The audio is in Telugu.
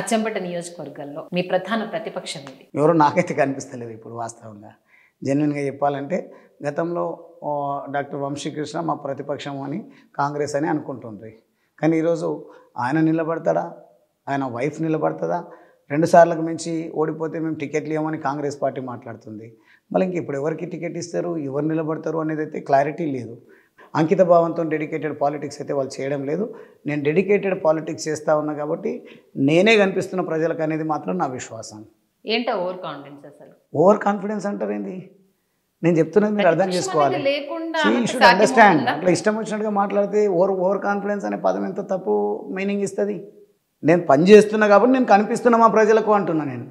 అచ్చంపేట నియోజకవర్గాల్లో మీ ప్రధాన ప్రతిపక్షం ఇది ఎవరు? నాకైతే కనిపిస్తలేదు ఇప్పుడు వాస్తవంగా. జెన్యున్గా చెప్పాలంటే గతంలో డాక్టర్ వంశీకృష్ణ మా ప్రతిపక్షం అని కాంగ్రెస్ అని అనుకుంటుండ్రి. కానీ ఈరోజు ఆయన నిలబడతాడా? ఆయన వైఫ్ నిలబడుతుందా? రెండు సార్లకు మించి ఓడిపోతే మేము టికెట్లు ఇవ్వమని కాంగ్రెస్ పార్టీ మాట్లాడుతుంది. మళ్ళీ ఇంక ఇప్పుడు ఎవరికి టికెట్ ఇస్తారు? ఎవరు నిలబడతారు అనేది అయితే క్లారిటీ లేదు. అంకిత భావంతో డెడికేటెడ్ పాలిటిక్స్ అయితే వాళ్ళు చేయడం లేదు. నేను డెడికేటెడ్ పాలిటిక్స్ చేస్తూ ఉన్నా కాబట్టి నేనే కనిపిస్తున్న ప్రజలకు అనేది మాత్రం నా విశ్వాసం. ఏంటో ఓవర్ కాన్ఫిడెన్స్ అసలు? ఓవర్ కాన్ఫిడెన్స్ అంటారు ఏంది నేను చెప్తున్నది మీరు అర్థం చేసుకోవాలి. Should understand? అట్లా ఇష్టం వచ్చినట్టుగా మాట్లాడితే ఓవర్ ఓవర్ కాన్ఫిడెన్స్ అనే పదం ఎంత తప్పు మీనింగ్ ఇస్తుంది? నేను పని చేస్తున్నా కాబట్టి నేను కనిపిస్తున్నా మా ప్రజలకు అంటున్నా నేను.